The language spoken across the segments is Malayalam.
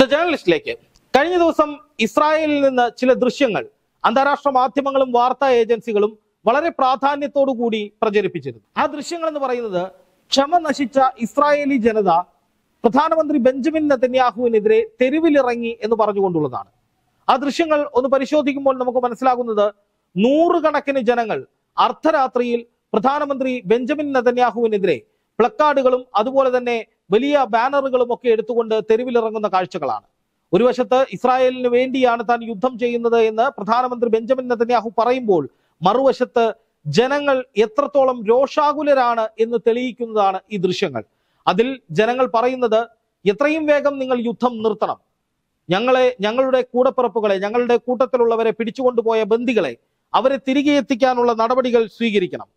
ദ ജേർണലിസ്റ്റിലേക്ക് കഴിഞ്ഞ ദിവസം ഇസ്രായേലിൽ നിന്ന് ചില ദൃശ്യങ്ങൾ അന്താരാഷ്ട്ര മാധ്യമങ്ങളും വാർത്താ ഏജൻസികളും വളരെ പ്രാധാന്യത്തോടു കൂടി പ്രചരിപ്പിച്ചിരുന്നു. ആ ദൃശ്യങ്ങൾ എന്ന് പറയുന്നത് ക്ഷമ നശിച്ച ഇസ്രായേലി ജനത പ്രധാനമന്ത്രി ബെഞ്ചമിൻ നെതന്യാഹുവിനെതിരെ തെരുവിലിറങ്ങി എന്ന് പറഞ്ഞുകൊണ്ടുള്ളതാണ്. ആ ദൃശ്യങ്ങൾ ഒന്ന് പരിശോധിക്കുമ്പോൾ നമുക്ക് മനസ്സിലാകുന്നത് നൂറുകണക്കിന് ജനങ്ങൾ അർദ്ധരാത്രിയിൽ പ്രധാനമന്ത്രി ബെഞ്ചമിൻ നെതന്യാഹുവിനെതിരെ പ്ലക്കാർഡുകളും അതുപോലെ തന്നെ വലിയ ബാനറുകളും ഒക്കെ എടുത്തുകൊണ്ട് തെരുവിലിറങ്ങുന്ന കാഴ്ചകളാണ്. ഒരു വശത്ത് ഇസ്രായേലിന് വേണ്ടിയാണ് താൻ യുദ്ധം ചെയ്യുന്നത് എന്ന് പ്രധാനമന്ത്രി ബെഞ്ചമിൻ നെതന്യാഹു പറയുമ്പോൾ മറുവശത്ത് ജനങ്ങൾ എത്രത്തോളം രോഷാകുലരാണ് എന്ന് തെളിയിക്കുന്നതാണ് ഈ ദൃശ്യങ്ങൾ. അതിൽ ജനങ്ങൾ പറയുന്നത് എത്രയും വേഗം നിങ്ങൾ യുദ്ധം നിർത്തണം. ഞങ്ങളെ ഞങ്ങളുടെ കൂടപ്പിറപ്പുകളെ ഞങ്ങളുടെ കൂട്ടത്തിലുള്ളവരെ പിടിച്ചുകൊണ്ടുപോയ ബന്ദികളെ അവരെ തിരികെ എത്തിക്കാനുള്ള നടപടികൾ സ്വീകരിക്കണം.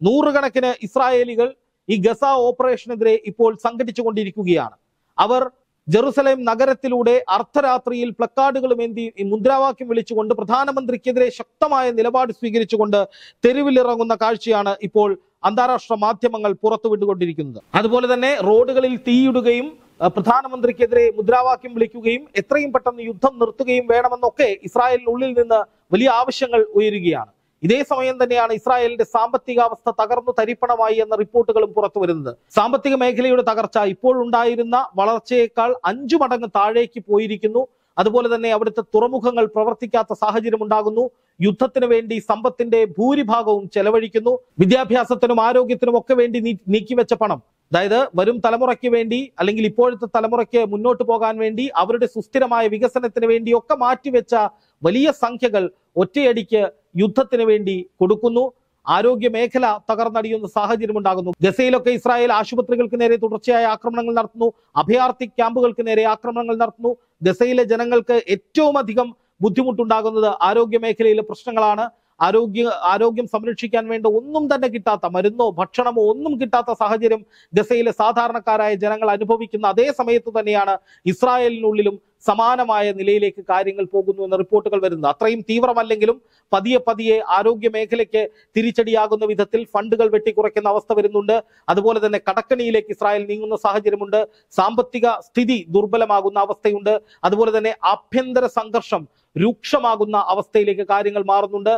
നൂറുകണക്കിന് ഇസ്രായേലികൾ ഈ ഗസ ഓപ്പറേഷനെതിരെ ഇപ്പോൾ സംഘടിച്ചുകൊണ്ടിരിക്കുകയാണ്. അവർ ജെറുസലേം നഗരത്തിലൂടെ അർദ്ധരാത്രിയിൽ പ്ലക്കാർഡുകളും എന്തി മുദ്രാവാക്യം വിളിച്ചുകൊണ്ട് പ്രധാനമന്ത്രിക്കെതിരെ ശക്തമായ നിലപാട് സ്വീകരിച്ചുകൊണ്ട് തെരുവിലിറങ്ങുന്ന കാഴ്ചയാണ് ഇപ്പോൾ അന്താരാഷ്ട്ര മാധ്യമങ്ങൾ പുറത്തുവിട്ടുകൊണ്ടിരിക്കുന്നത്. അതുപോലെ തന്നെ റോഡുകളിൽ തീയിടുകയും പ്രധാനമന്ത്രിക്കെതിരെ മുദ്രാവാക്യം വിളിക്കുകയും എത്രയും പെട്ടെന്ന് യുദ്ധം നിർത്തുകയും വേണമെന്നൊക്കെ ഇസ്രായേലിനുള്ളിൽ നിന്ന് വലിയ ആവശ്യങ്ങൾ ഉയരുകയാണ്. ഇതേ സമയം തന്നെയാണ് ഇസ്രായേലിന്റെ സാമ്പത്തികാവസ്ഥ തകർന്നു തരിപ്പണമായി എന്ന റിപ്പോർട്ടുകളും പുറത്തു വരുന്നത്. സാമ്പത്തിക മേഖലയുടെ തകർച്ച ഇപ്പോഴുണ്ടായിരുന്ന വളർച്ചയേക്കാൾ അഞ്ചു മടങ്ങ് താഴേക്ക് പോയിരിക്കുന്നു. അതുപോലെ തന്നെ അവിടുത്തെ തുറമുഖങ്ങൾ പ്രവർത്തിക്കാത്ത സാഹചര്യം ഉണ്ടാകുന്നു. യുദ്ധത്തിന് വേണ്ടി സമ്പത്തിന്റെ ഭൂരിഭാഗവും ചെലവഴിക്കുന്നു. വിദ്യാഭ്യാസത്തിനും ആരോഗ്യത്തിനും ഒക്കെ വേണ്ടി നീക്കിവെച്ച പണം. അതായത് വരും തലമുറയ്ക്ക് വേണ്ടി അല്ലെങ്കിൽ ഇപ്പോഴത്തെ തലമുറയ്ക്ക് മുന്നോട്ട് പോകാൻ വേണ്ടി അവരുടെ സുസ്ഥിരമായ വികസനത്തിന് വേണ്ടി ഒക്കെ മാറ്റിവെച്ച വലിയ സംഖ്യകൾ ഒറ്റയടിക്ക് യുദ്ധത്തിന് വേണ്ടി കൊടുക്കുന്നു. ആരോഗ്യ മേഖല തകർന്നടിയുന്ന സാഹചര്യം ഉണ്ടാകുന്നു. ഗസയിലൊക്കെ ഇസ്രായേൽ ആശുപത്രികൾക്ക് നേരെ തുടർച്ചയായ ആക്രമണങ്ങൾ നടത്തുന്നു. അഭയാർത്ഥി ക്യാമ്പുകൾക്ക് നേരെ ആക്രമണങ്ങൾ നടത്തുന്നു. ഗസയിലെ ജനങ്ങൾക്ക് ഏറ്റവും അധികം ബുദ്ധിമുട്ടുണ്ടാകുന്നത് ആരോഗ്യ മേഖലയിലെ പ്രശ്നങ്ങളാണ്. ആരോഗ്യ ആരോഗ്യം സംരക്ഷിക്കാൻ വേണ്ട ഒന്നും തന്നെ കിട്ടാത്ത മരുന്നോ ഭക്ഷണമോ ഒന്നും കിട്ടാത്ത സാഹചര്യം ഗസയിലെ സാധാരണക്കാരായ ജനങ്ങൾ അനുഭവിക്കുന്ന അതേ സമയത്ത് തന്നെയാണ് ഇസ്രായേലിനുള്ളിലും സമാനമായ നിലയിലേക്ക് കാര്യങ്ങൾ പോകുന്നു എന്ന റിപ്പോർട്ടുകൾ വരുന്നത് അത്രയും തീവ്രമല്ലെങ്കിലും പതിയെ പതിയെ ആരോഗ്യ മേഖലയ്ക്ക് തിരിച്ചടിയാകുന്ന വിധത്തിൽ ഫണ്ടുകൾ വെട്ടിക്കുറയ്ക്കുന്ന അവസ്ഥ വരുന്നുണ്ട്. അതുപോലെ തന്നെ കടക്കണിയിലേക്ക് ഇസ്രായേൽ നീങ്ങുന്ന സാഹചര്യമുണ്ട്. സാമ്പത്തിക സ്ഥിതി ദുർബലമാകുന്ന അവസ്ഥയുണ്ട്. അതുപോലെ തന്നെ ആഭ്യന്തര സംഘർഷം രൂക്ഷമാകുന്ന അവസ്ഥയിലേക്ക് കാര്യങ്ങൾ മാറുന്നുണ്ട്.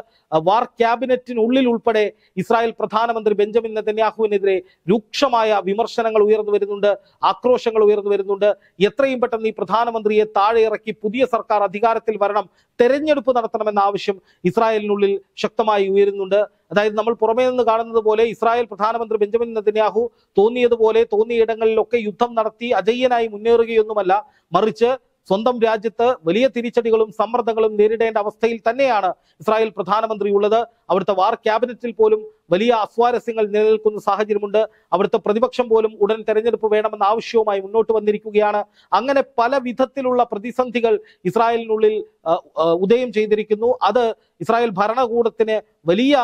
വാർ ക്യാബിനറ്റിനുള്ളിൽ ഉൾപ്പെടെ ഇസ്രായേൽ പ്രധാനമന്ത്രി ബെഞ്ചമിൻ നെതന്യാഹുവിനെതിരെ രൂക്ഷമായ വിമർശനങ്ങൾ ഉയർന്നു വരുന്നുണ്ട്. ആക്രോശങ്ങൾ ഉയർന്നു വരുന്നുണ്ട്. എത്രയും പെട്ടെന്ന് ഈ പ്രധാനമന്ത്രിയെ താഴെ ഇറക്കി പുതിയ സർക്കാർ അധികാരത്തിൽ വരണം തെരഞ്ഞെടുപ്പ് നടത്തണമെന്ന ആവശ്യം ഇസ്രായേലിനുള്ളിൽ ശക്തമായി ഉയരുന്നുണ്ട്. അതായത് നമ്മൾ പുറമേ നിന്ന് കാണുന്നത് പോലെ ഇസ്രായേൽ പ്രധാനമന്ത്രി ബെഞ്ചമിൻ നെതന്യാഹു തോന്നിയതുപോലെ തോന്നിയ ഇടങ്ങളിലൊക്കെ യുദ്ധം നടത്തി അജയ്യനായി മുന്നേറുകയൊന്നുമല്ല. മറിച്ച് സ്വന്തം രാജ്യത്ത് വലിയ തിരിച്ചടികളും സമ്മർദ്ദങ്ങളും നേരിടേണ്ട അവസ്ഥയിൽ തന്നെയാണ് ഇസ്രായേൽ പ്രധാനമന്ത്രി ഉള്ളത് അവിടുത്തെ വാർ ക്യാബിനറ്റിൽ പോലും വലിയ അസ്വാരസ്യങ്ങൾ നിലനിൽക്കുന്ന സാഹചര്യമുണ്ട്. അവിടുത്തെ പ്രതിപക്ഷം പോലും ഉടൻ തെരഞ്ഞെടുപ്പ് വേണമെന്ന ആവശ്യവുമായി മുന്നോട്ട് വന്നിരിക്കുകയാണ്. അങ്ങനെ പല വിധത്തിലുള്ള പ്രതിസന്ധികൾ ഇസ്രായേലിനുള്ളിൽ ഉദയം ചെയ്തിരിക്കുന്നു. അത് ഇസ്രായേൽ ഭരണകൂടത്തിന് വലിയ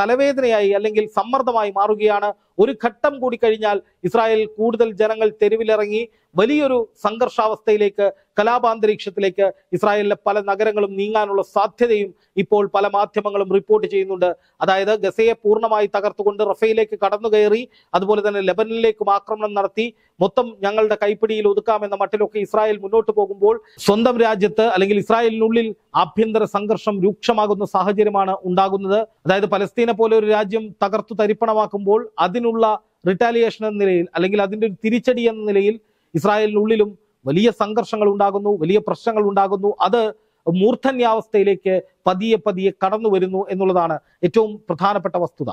തലവേദനയായി അല്ലെങ്കിൽ സമ്മർദ്ദമായി മാറുകയാണ്. ഒരു ഘട്ടം കൂടി കഴിഞ്ഞാൽ ഇസ്രായേൽ കൂടുതൽ ജനങ്ങൾ തെരുവിലിറങ്ങി വലിയൊരു സംഘർഷാവസ്ഥയിലേക്ക് കലാപാന്തരീക്ഷത്തിലേക്ക് ഇസ്രായേലിലെ പല നഗരങ്ങളും നീങ്ങാനുള്ള സാധ്യതയും ഇപ്പോൾ പല മാധ്യമങ്ങളും റിപ്പോർട്ട് ചെയ്യുന്നുണ്ട്. അതായത് ഗസയെ പൂർണമായി തകർത്തുകൊണ്ട് റഫയിലേക്ക് കടന്നു കയറി അതുപോലെ തന്നെ ലെബനനിലേക്കും ആക്രമണം നടത്തി. മൊത്തം ഞങ്ങളുടെ കൈപ്പിടിയിൽ ഒതുക്കാമെന്ന മട്ടിലൊക്കെ ഇസ്രായേൽ മുന്നോട്ട് പോകുമ്പോൾ സ്വന്തം രാജ്യത്ത് അല്ലെങ്കിൽ ഇസ്രായേലിനുള്ളിൽ ആഭ്യന്തര സംഘർഷം രൂക്ഷമാകുന്ന സാഹചര്യമാണ് ഉണ്ടാകുന്നത്. അതായത് പലസ്തീനെ പോലെ ഒരു രാജ്യം തകർത്തു തരിപ്പണമാക്കുമ്പോൾ അതിനുള്ള റിട്ടാലിയേഷൻ എന്ന നിലയിൽ അല്ലെങ്കിൽ അതിന്റെ ഒരു തിരിച്ചടി എന്ന നിലയിൽ ഇസ്രായേലിനുള്ളിലും വലിയ സംഘർഷങ്ങൾ ഉണ്ടാകുന്നു വലിയ പ്രശ്നങ്ങൾ ഉണ്ടാകുന്നു. അത് മൂർധന്യാവസ്ഥയിലേക്ക് പതിയെ പതിയെ കടന്നു വരുന്നു എന്നുള്ളതാണ് ഏറ്റവും പ്രധാനപ്പെട്ട വസ്തുത.